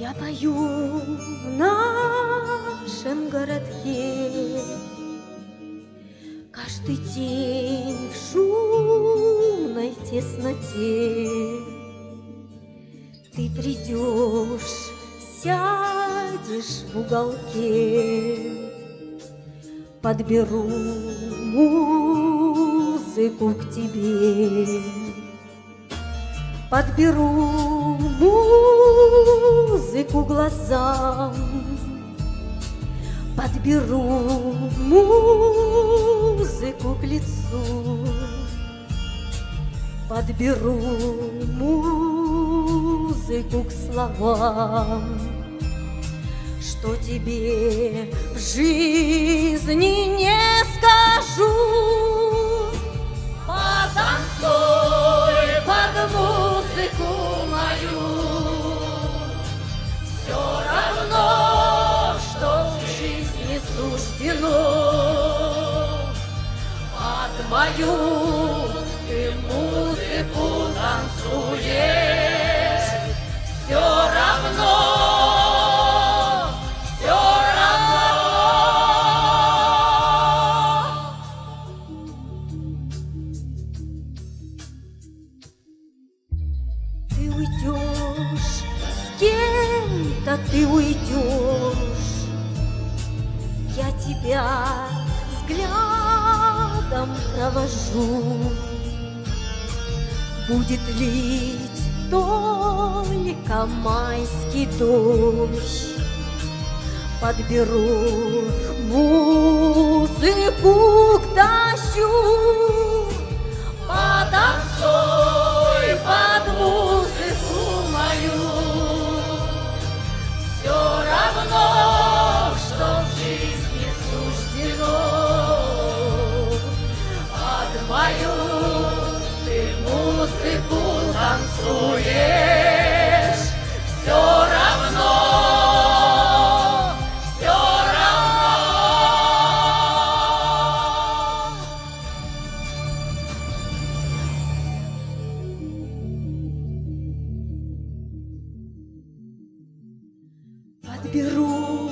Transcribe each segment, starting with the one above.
Я пою в нашем городке. Каждый день в шумной тесноте. Ты придешь, сядешь в уголке. Подберу музыку к тебе. Подберу музыку глазам Подберу музыку к лицу. Подберу музыку к словам Что тебе в жизни не скажу Мою ты музыку танцуешь Все равно, все равно Ты уйдешь, с кем-то ты уйдешь. Я тебя взглядом провожу. Будет лить только майский дождь. Подберу музыку к дождю. Подберу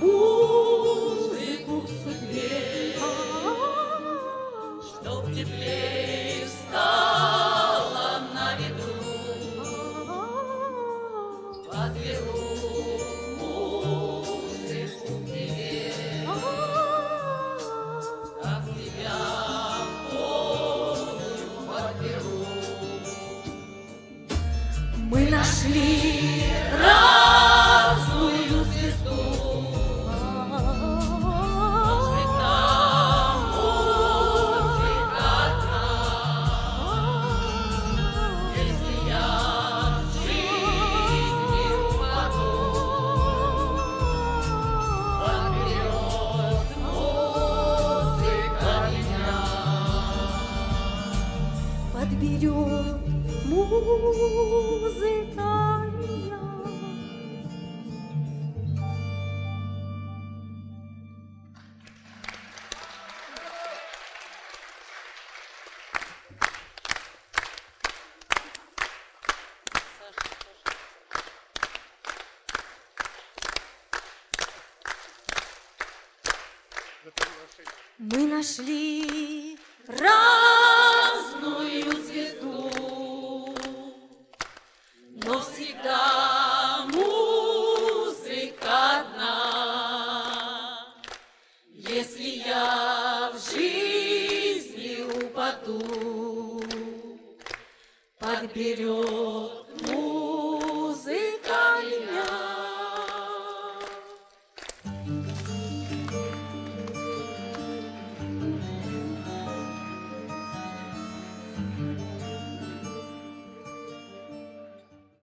музыку судьбе, чтоб теплее стало на виду. Подберу музыку тебе, как тебя помню, подберу. Мы нашли подберет музыка меня. Мы нашли разную музыка